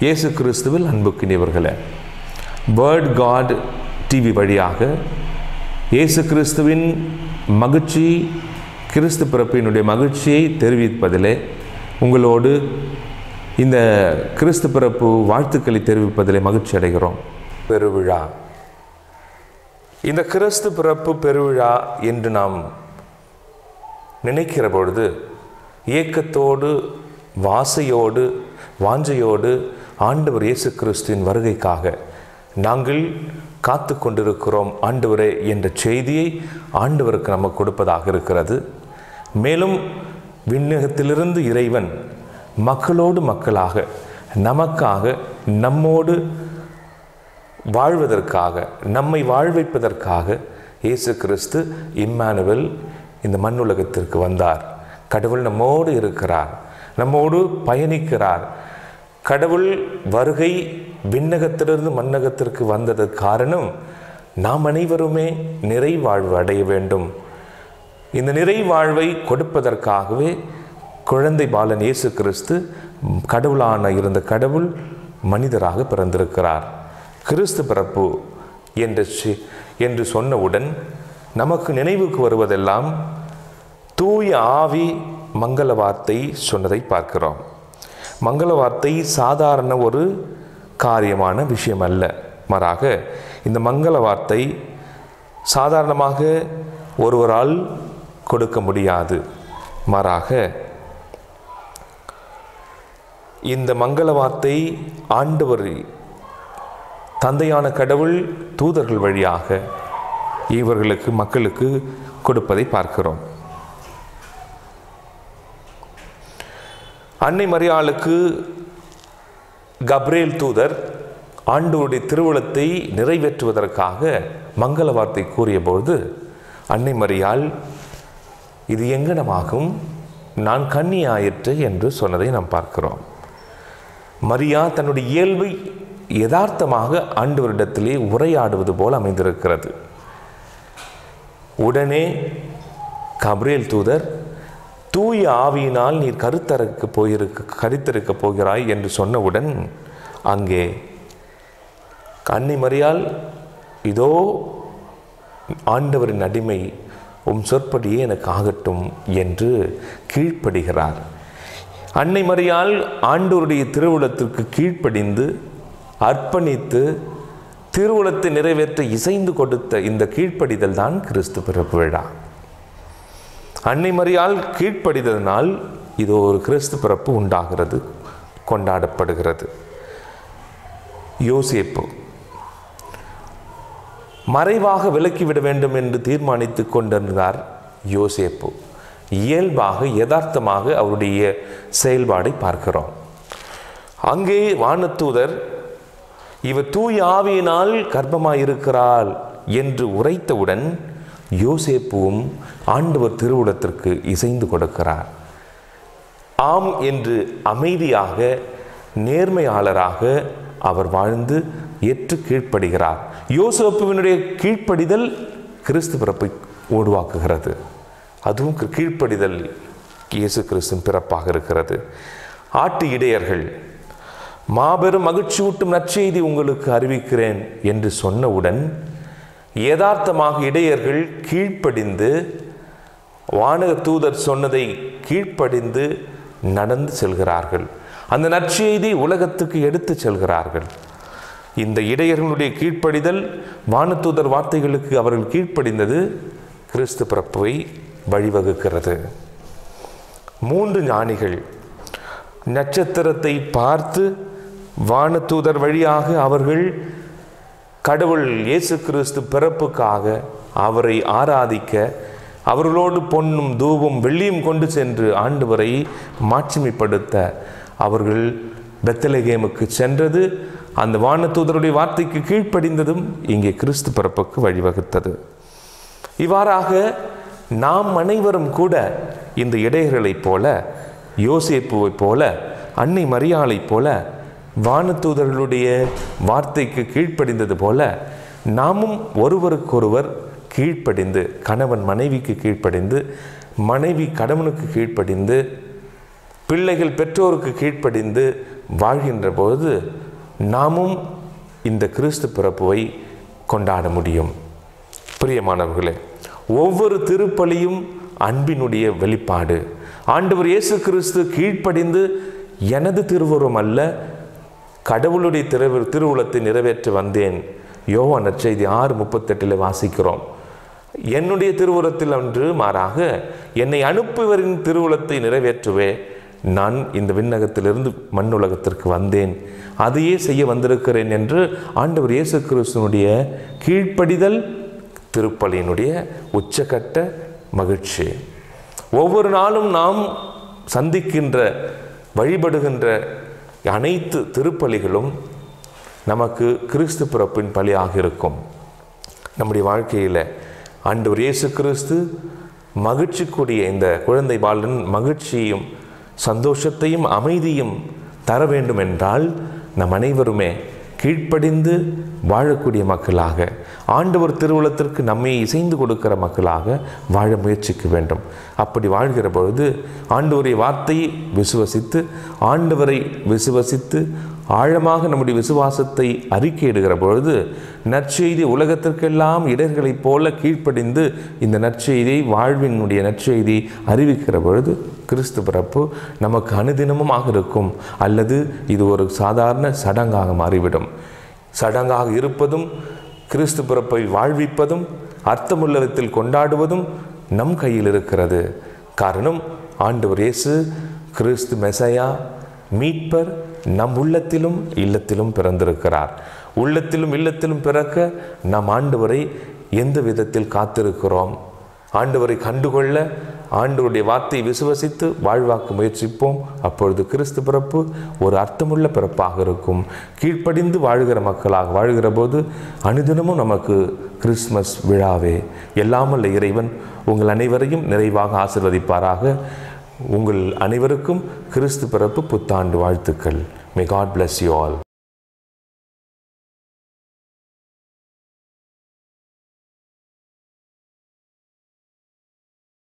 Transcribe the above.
இயேசு கிறிஸ்துவில் அன்புக்கினியவர்களே word God TV வழியாக இயேசு கிறிஸ்துவின் மகிழ்ச்சி கிறிஸ்து பிறப்பினுடைய மகிழ்ச்சியை தெரிவிப்பதிலே உங்களோடு இந்த கிறிஸ்து பிறப்பு வாழ்த்துக்களை தெரிவிப்பதிலே மகிழ்ச்சி அடைகிறோம். பெருவிழா. இந்த கிறிஸ்து பிறப்பு பெருவிழா என்று நாம் நினைக்கிற பொழுது ஏக்கத்தோடு வாசையோடு வாஞ்சையோடு ஆண்டவர் இயேசு கிறிஸ்துவின் வருகைக்காக நாங்கள் காத்து கொண்டிருக்கிறோம் ஆண்டவரே என்ற செய்தியை ஆண்டவருக்கு நமக்கு கொடுப்பதாக இருக்கிறது. மேலும் விண்ணகத்திலிருந்து இறைவன் மக்களோடு மக்களாக நமக்காக நம்மோடு வாழ்வதற்காக நம்மை வாழ்விப்பதற்காக இயேசு கிறிஸ்து இம்மானுவல் இந்த மண்ணுலகத்திற்கு வந்தார். கடவுள் நம்மோடு இருக்கிறார். நம்மோடு பயணிக்கிறார். கடவுள் வருகை விண்ணகத்திலிருந்து மண்ணகத்திற்கு வந்தது காரணம் நாம் அனைவருமே நிறைவாழ்வு அடைய வேண்டும். இந்த நிறைவாழ்வை கொடுப்பதற்காகவே குழந்தை பாலன் இயேசு கிறிஸ்து கடவுளான இருந்த கடவுள் மனிதராக பிறந்திருக்கிறார். கிறிஸ்து பிறப்பு என்று சி- என்று சொன்னவுடன் நமக்கு நினைவுக்கு வருவதெல்லாம் தூய ஆவி மங்கள வார்த்தை சொன்னதை பார்க்கிறோம். மங்கள வார்த்தை சாதாரண ஒரு காரியமான விஷயம் அல்ல மாறாக இந்த மங்கள வார்த்தை சாதாரணமாக ஒருவரால் கொடுக்க முடியாது. மாறாக இந்த மங்கள வார்த்தை ஆண்டவர் தந்தையான கடவுள் தூதர்கள் வழியாக இவர்களுக்கு மக்களுக்கு கொடுப்பதை பார்க்கிறோம். அன்னை மரியாளுக்கு கப்ரேல் தூதர் ஆண்டோருடைய திருவிழத்தை நிறைவேற்றுவதற்காக மங்கள வார்த்தை கூறியபொழுது அன்னை மரியாள் இது எங்கனமாகும்? நான் கண்ணி ஆயிற்று என்று சொன்னதை நாம் பார்க்கிறோம். மரியா தன்னுடைய இயல்பை யதார்த்தமாக ஆண்டவரிடத்திலே உரையாடுவது போல் அமைந்திருக்கிறது. உடனே கப்ரேல் தூதர் தூய ஆவியினால் நீர் கருத்தருக்கு போயிருக்க கருத்தருக்க போகிறாய் என்று சொன்னவுடன் அங்கே கன்னிமறியால் இதோ ஆண்டவரின் அடிமை உம் சொற்படியே எனக்கு ஆகட்டும் என்று கீழ்ப்படுகிறார். அன்னை மறியால் ஆண்டோருடைய திருவுளத்திற்கு கீழ்ப்படிந்து அர்ப்பணித்து திருவுளத்தை நிறைவேற்ற இசைந்து கொடுத்த இந்த கீழ்ப்படிதல் தான் கிறிஸ்து பிறப்பு விழா. அன்னை மரியால் கீழ்ப்படிதலினால் இது ஒரு கிறிஸ்து பிறப்பு உண்டாகிறது கொண்டாடப்படுகிறது. யோசேப்பு மறைவாக விலக்கிவிட வேண்டும் என்று தீர்மானித்து கொண்டிருந்தார் யோசேப்பு. இயல்பாக யதார்த்தமாக அவருடைய செயல்பாடை பார்க்கிறோம். அங்கே வானத்தூதர் இவர் தூய் ஆவியினால் கர்ப்பமாயிருக்கிறாள் என்று உரைத்தவுடன் யோசேப்புவும் ஆண்டவர் திருவுடத்திற்கு இசைந்து கொடுக்கிறார். ஆம் என்று அமைதியாக நேர்மையாளராக அவர் வாழ்ந்து ஏற்று கீழ்ப்படுகிறார். யோசேப்புவினுடைய கீழ்ப்படிதல் கிறிஸ்து பிறப்பை உருவாக்குகிறது அதுவும் கீழ்ப்படிதல் இயேசு கிறிஸ்துவின் பிறப்பாக இருக்கிறது. ஆட்டு இடையர்கள் மாபெரும் மகிழ்ச்சி ஊட்டும் நற்செய்தி உங்களுக்கு அறிவிக்கிறேன் என்று சொன்னவுடன் யதார்த்தமாக இடையர்கள் கீழ்ப்படிந்து வானக தூதர் சொன்னதை கீழ்ப்படிந்து நடந்து செல்கிறார்கள். அந்த நற்செய்தி உலகத்துக்கு எடுத்து செல்கிறார்கள். இந்த இடையர்களுடைய கீழ்ப்படிதல் வானத்தூதர் வார்த்தைகளுக்கு அவர்கள் கீழ்ப்படிந்தது கிறிஸ்து பிறப்பை வழிவகுக்கிறது. மூன்று ஞானிகள் நட்சத்திரத்தை பார்த்து வானதூதர் வழியாக அவர்கள் கடவுள் இயேசு கிறிஸ்து பிறப்புக்காக அவரை ஆராதிக்க அவர்களோடு பொன்னும் தூபம் வெள்ளியும் கொண்டு சென்று ஆண்டவரை மாட்சிமைப்படுத்த அவர்கள் பெத்தலகேமுக்கு சென்றது. அந்த வானதூதருடைய வார்த்தைக்கு கீழ்ப்படிந்ததும் இங்கே கிறிஸ்து பிறப்புக்கு வழிவகுத்தது. இவ்வாறாக நாம் அனைவரும் கூட இந்த இடையர்களைப் போல யோசேப்புவைப் போல அன்னை மரியாளைப் போல வானதூதர்களுடைய வார்த்தைக்கு கீழ்ப்படிந்தது போல நாமும் ஒருவருக்கொருவர் கீழ்ப்படிந்து கணவன் மனைவிக்கு கீழ்ப்படிந்து மனைவி கணவனுக்கு கீழ்ப்படிந்து பிள்ளைகள் பெற்றோருக்கு கீழ்ப்படிந்து வாழ்கின்ற போது நாமும் இந்த கிறிஸ்து பிறப்புவை கொண்டாட முடியும். பிரியமானவர்களே ஒவ்வொரு திருப்பலியும் அன்பினுடைய வெளிப்பாடு. ஆண்டவர் இயேசு கிறிஸ்து கீழ்ப்படிந்து எனது திருவுருவம் அல்ல கடவுளுடைய திரு திருவுளத்தை நிறைவேற்ற வந்தேன். யோவா நற்செய்தி ஆறு முப்பத்தெட்டில் வாசிக்கிறோம். என்னுடைய திருவுளத்தில் அன்று மாறாக என்னை அனுப்புவரின் திருவுளத்தை நிறைவேற்றுவே நான் இந்த விண்ணகத்திலிருந்து மண்ணுலகத்திற்கு வந்தேன். அதையே செய்ய வந்திருக்கிறேன் என்று ஆண்டவர் இயேசு கிறிஸ்துனுடைய கீழ்ப்படிதல் திருப்பலியினுடைய உச்சக்கட்ட மகிழ்ச்சி. ஒவ்வொரு நாளும் நாம் சந்திக்கின்ற வழிபடுகின்ற அனைத்து திருப்பலிகளும் நமக்கு கிறிஸ்து பிறப்பின் பலியாக இருக்கும். நம்முடைய வாழ்க்கையில் ஆண்டவர் இயேசு கிறிஸ்து மகிழ்ச்சிக்குரிய இந்த குழந்தை பாலன் மகிழ்ச்சியையும் சந்தோஷத்தையும் அமைதியும் தர வேண்டும் என்றால் நம் அனைவருமே கீழ்ப்படிந்து வாழக்கூடிய மக்களாக ஆண்டவர் திருவுளத்திற்கு நம்மை இசைந்து கொடுக்கிற மக்களாக வாழ முயற்சிக்க வேண்டும். அப்படி வாழ்கிற பொழுது ஆண்டவருடைய வார்த்தையை விசுவசித்து ஆண்டவரை விசுவசித்து ஆழமாக நம்முடைய விசுவாசத்தை அறிக்கையிடுகிற பொழுது நற்செய்தி உலகத்திற்கெல்லாம் இடர்களைப் போல கீழ்ப்படிந்து இந்த நற்செய்தியை வாழ்வினுடைய நற்செய்தி அறிவிக்கிற பொழுது கிறிஸ்து பிறப்பு நமக்கு அனுதினமுமாக இருக்கும். அல்லது இது ஒரு சாதாரண சடங்காக மாறிவிடும். சடங்காக இருப்பதும் கிறிஸ்து பிறப்பை வாழ்விப்பதும் அர்த்தமுள்ள விதத்தில் கொண்டாடுவதும் நம் கையில் இருக்கிறது. காரணம் ஆண்டவர் இயேசு கிறிஸ்து மெசையா மீட்பர் நம் உள்ளத்திலும் இல்லத்திலும் பிறந்திருக்கிறார். உள்ளத்திலும் இல்லத்திலும் பிறக்க நம் ஆண்டவரை எந்த விதத்தில் காத்திருக்கிறோம்? ஆண்டவரை கண்டுகொள்ள ஆண்டவருடைய வார்த்தையை விசுவசித்து வாழ்வாக்க முயற்சிப்போம். அப்பொழுது கிறிஸ்து பிறப்பு ஒரு அர்த்தமுள்ள பிறப்பாக இருக்கும். கீழ்ப்படிந்து வாழ்கிற மக்களாக வாழ்கிற போது அனுதினமும் நமக்கு கிறிஸ்மஸ் விழாவே. எல்லாமல்ல இறைவன் உங்கள் அனைவரையும் நிறைவாக ஆசிர்வதிப்பாராக. உங்கள் அனைவருக்கும் கிறிஸ்து பிறப்பு புத்தாண்டு வாழ்த்துக்கள். May God bless you all